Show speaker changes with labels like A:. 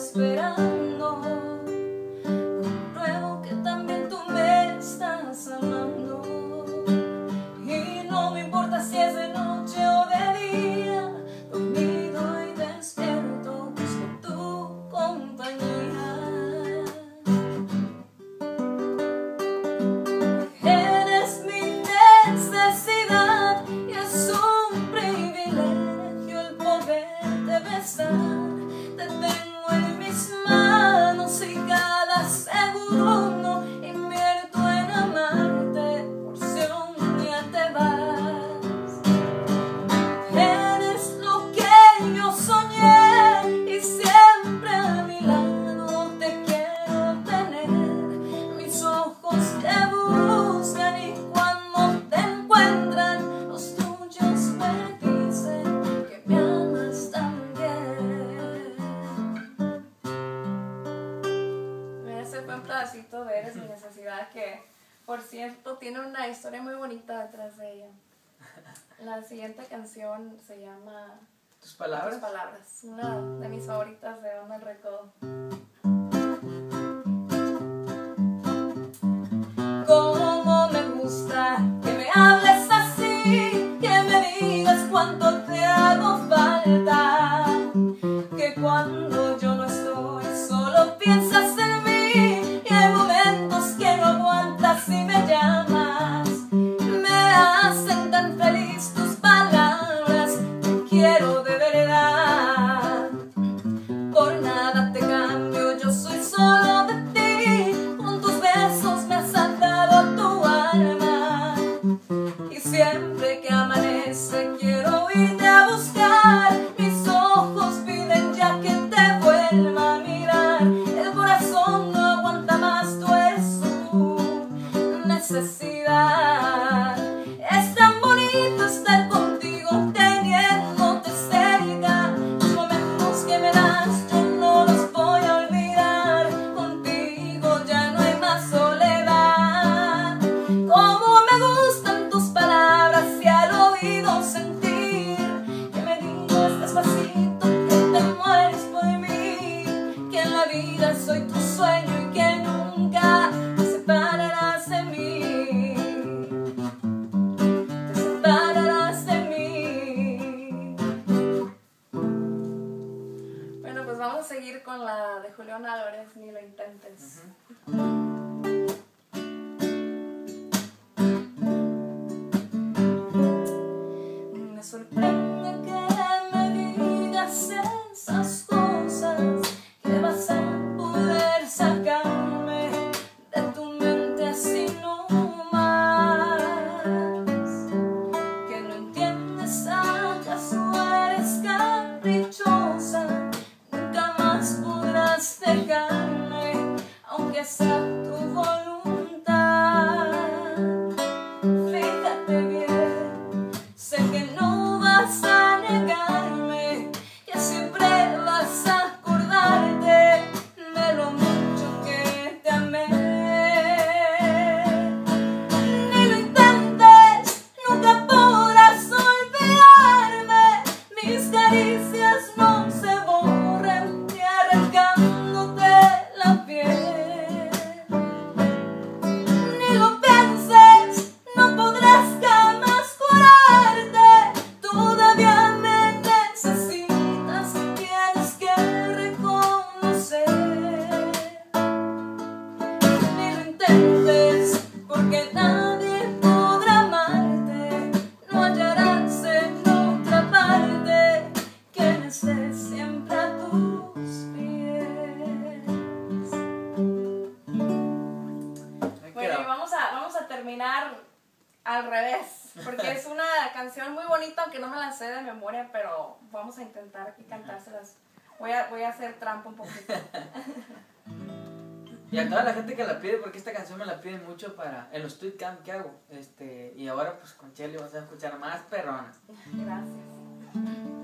A: esperando. tiene una historia muy bonita detrás de ella. La siguiente canción se llama...
B: Tus palabras.
A: Tus palabras. Una de mis favoritas de Banda El Recodo. siempre que amanece quiero irte a buscar. Mis ojos piden ya que te vuelva a mirar. El corazón no aguanta más, tú eres su necesidad. soy tu sueño y que nunca te separarás de mí. Te separarás de mí. Bueno, pues vamos a seguir con la de Julián Álvarez, ni lo intentes. aunque sea tu voluntad. terminar al revés, porque es una canción muy bonita, aunque no me la sé de memoria, pero vamos a intentar aquí cantárselas. Voy a, voy a hacer trampa un poquito.
B: Y a toda la gente que la pide, porque esta canción me la piden mucho para en los tweet camp que hago. Este, y ahora pues con Chelly vas a escuchar más perrona.
A: Gracias.